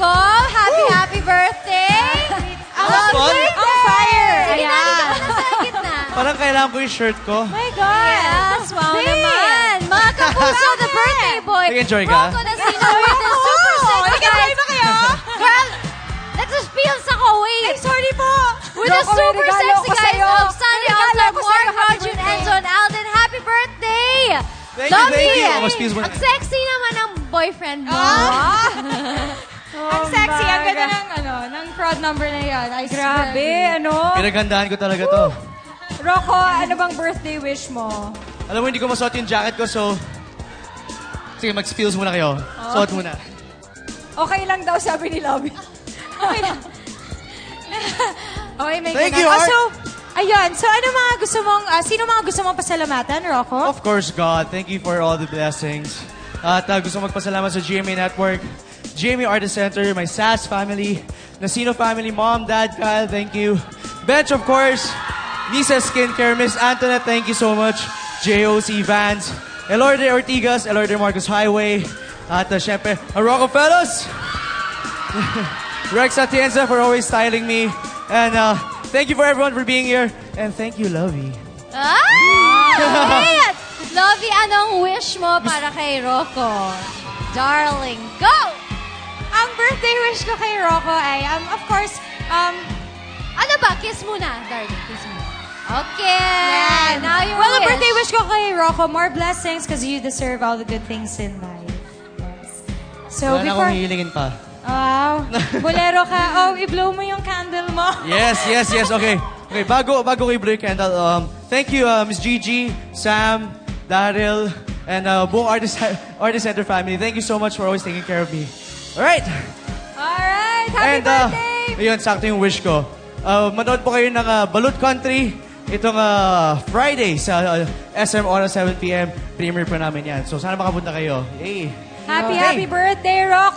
ko. Happy, happy birthday! Ang Hapon? On fire! Ayan. Parang kailangan ko yung shirt ko. Oh my God! Yes, wow Babe. naman! Mga kapuso, the birthday boy! Nag-enjoy ka? Coco na sino with the super sexy guys. ba kayo? Girl, let's just feel sa Kowi. I'm sorry po. With the super sexy guys sa'yo. of Sunny May regalo Osler, ako. Mark, Happy Enzo, and Alden. Happy birthday! Thank you, thank you. Ang sexy naman ang boyfriend mo. Ah! crowd number na yan. I Grabe, swear. ano? Pinaghandaan ko talaga to. Rocco, ano bang birthday wish mo? Alam mo, hindi ko masuot yung jacket ko, so... Sige, mag-spills muna kayo. Suot muna. Okay lang daw, sabi ni Lovie. Okay lang. okay, may Thank ganun. you, Oh, Art. so, ayun. So, ano mga gusto mong, ah, sino mga gusto mong pasalamatan, Rocco? Of course, God, thank you for all the blessings. At uh, gusto magpasalamat sa GMA Network, GMA Artist Center, my SAS family, Nasino family, mom, dad, Kyle, thank you. Bench, of course, Nisa Skincare, Miss Antoinette, thank you so much. JOC Vans, Elorde Ortigas, Elorde Marcos Highway, at uh, syempre, Rockefellas, Rex Atienza for always styling me. And uh, thank you for everyone for being here. And thank you, Lovey. Ah! Lovey, anong wish mo para kay Rocco? Darling, go! Birthday wish ko kay Rocco ay, um, of course, um, Ano ba? Kiss muna, darling. Kiss muna. Okay. Now your well, wish. birthday wish ko kay Rocco, more blessings because you deserve all the good things in life. Yes. So, Wala na before... akong hihilingin pa. Wow. Bolero ka. Oh, i-blow mo yung candle mo. Yes, yes, yes. Okay. Okay, bago bago ko i-blow yung candle, um, thank you, uh, Miss Gigi, Sam, Daryl, and uh, buong Artist, Artist Center family. Thank you so much for always taking care of me. Alright. Alright. Happy and, uh, birthday! ayun, sakto yung wish ko. Uh, manood po kayo ng uh, Balut Country itong uh, Friday sa uh, SM oras 7pm. Premiere po namin yan. So, sana makapunta kayo. Yay! Happy, happy birthday, Rocco!